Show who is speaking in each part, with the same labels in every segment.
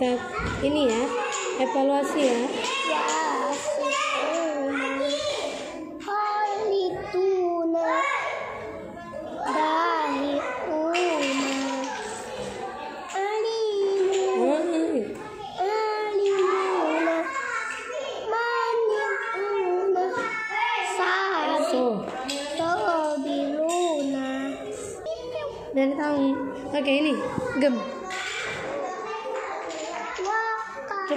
Speaker 1: kita ini ya evaluasi ya.
Speaker 2: Ya, Halituna Dahiuna Alimu
Speaker 1: Hmm,
Speaker 2: Alimuna Maniuna Sabi
Speaker 1: so
Speaker 2: Sobiruna
Speaker 1: dari tahu oke ini gem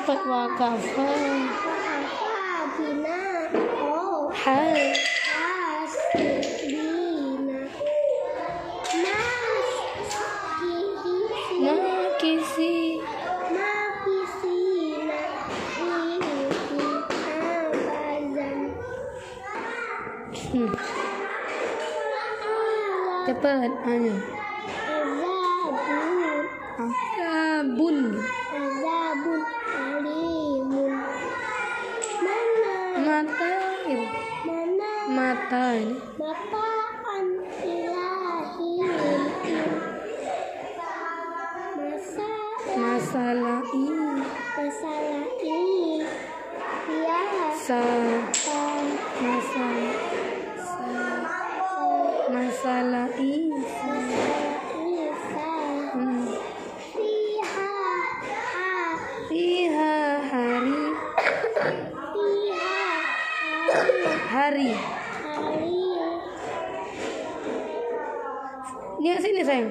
Speaker 1: cepat wakafa
Speaker 2: Wakabina Oh
Speaker 1: hal
Speaker 2: Mas Abazan
Speaker 1: hmm. cepat ayo
Speaker 2: Azabun Azabun Alimun Mana?
Speaker 1: Mata ini.
Speaker 2: Mana
Speaker 1: mata ini
Speaker 2: Bataan ilahi Masa
Speaker 1: masalah hari. Ini yang sini sayang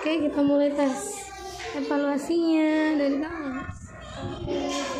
Speaker 1: oke kita mulai tes evaluasinya dari kamu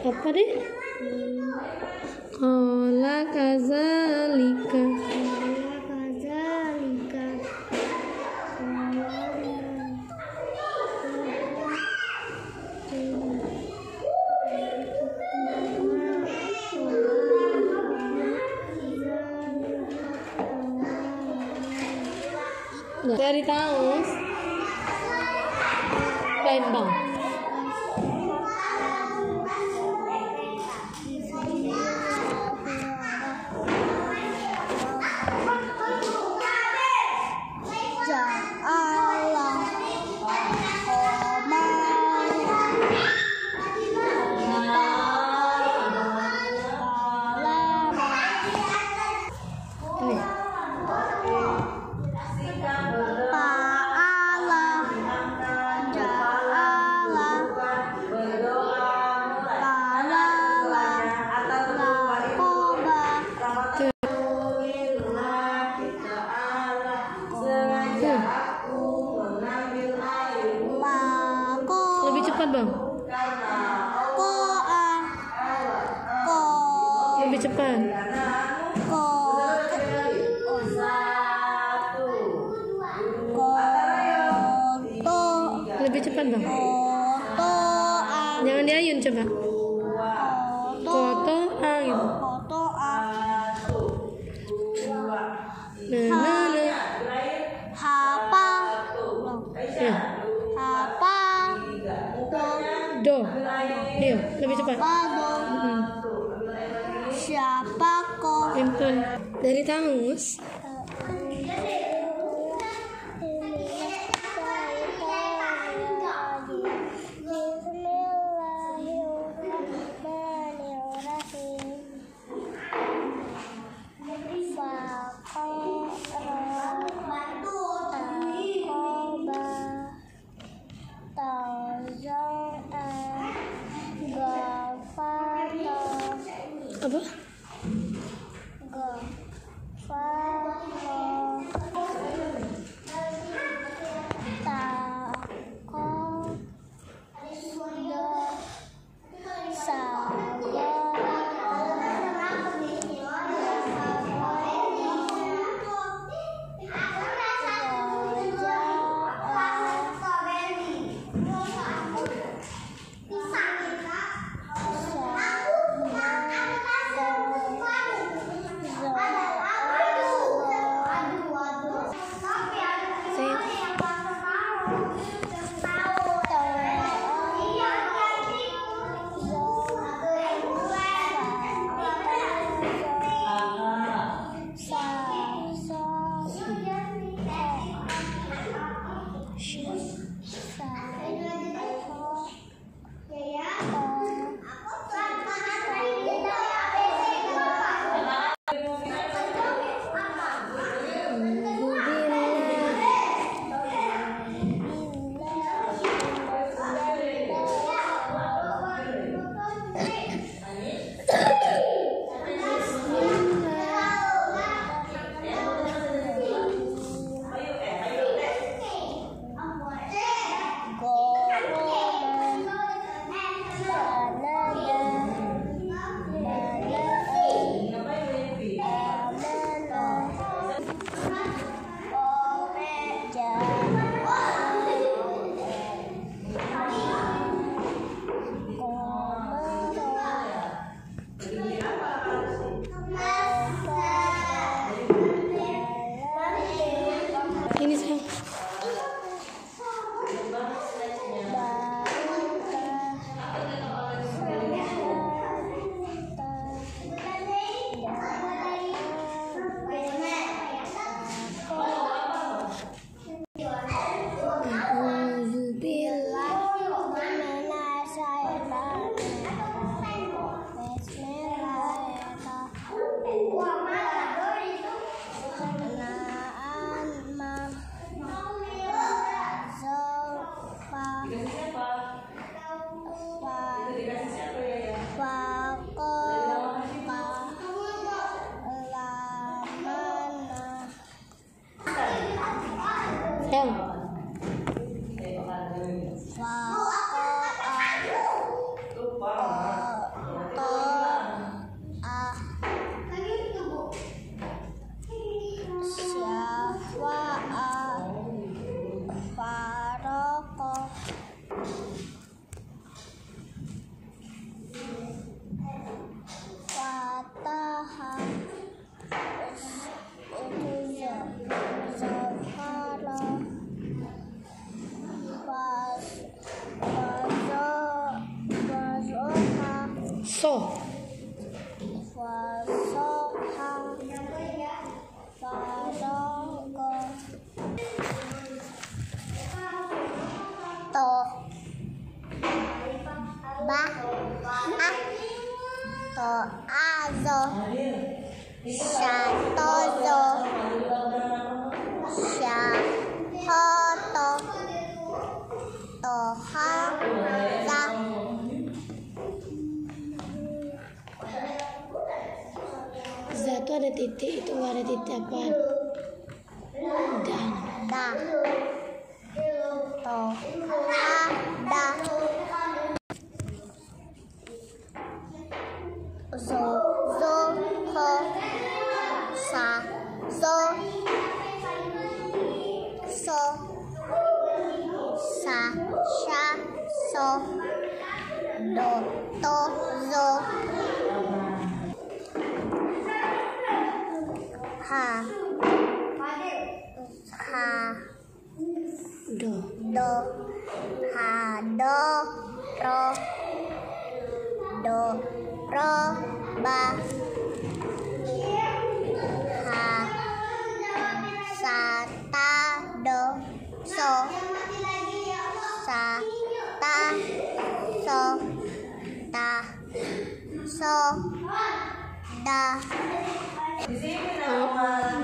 Speaker 1: apa deh? Kola kazalika. Dari tahun lebih cepat
Speaker 2: Bado.
Speaker 1: Hmm.
Speaker 2: siapa kok Intun
Speaker 1: dari Tangus. Apa? so. Và so ha. Và so go.
Speaker 2: To. Ba. A. To. A zo. Sa to
Speaker 1: zo. Zatoare tete, itoare tete apan. Dan.
Speaker 2: Da. To. A. Da. Zo. ha ha
Speaker 1: do
Speaker 2: do ha do ro do ro ba ha sa ta
Speaker 1: do
Speaker 2: so sa ta so ta so da 朋。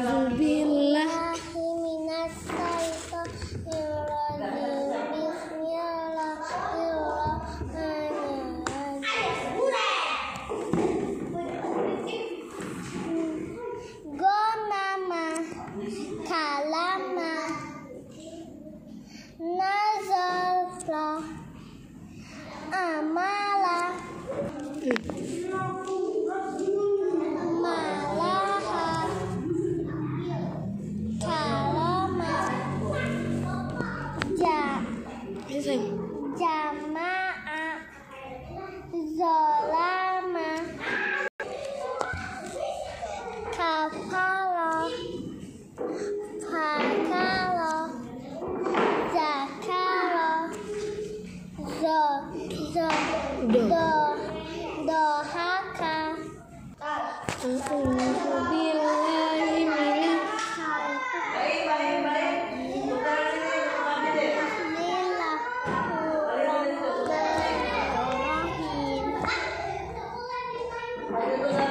Speaker 1: Lebih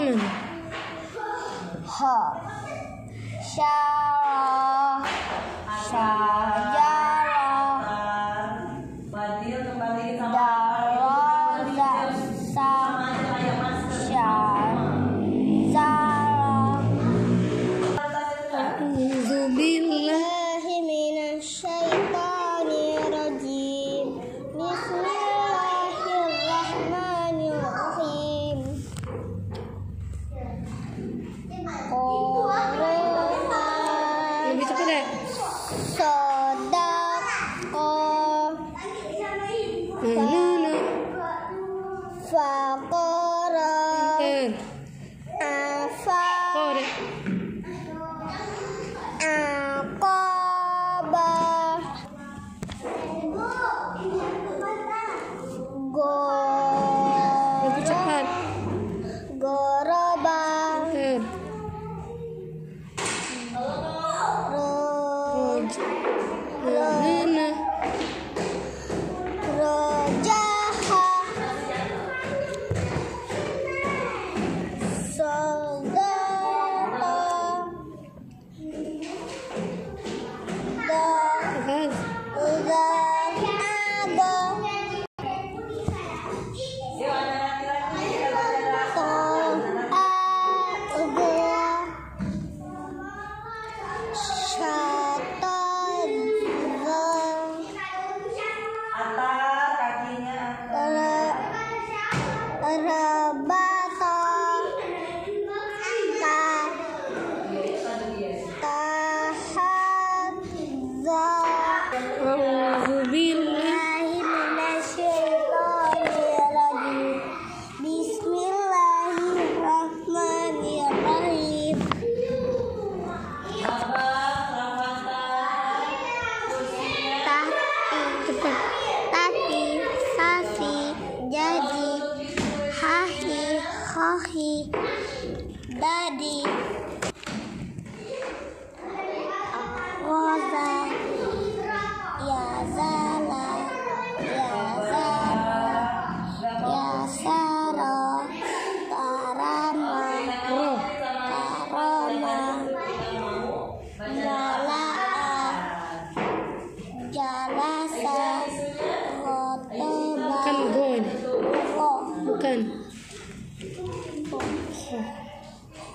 Speaker 2: 你们。好。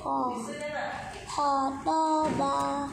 Speaker 2: 哦。好的
Speaker 1: 吧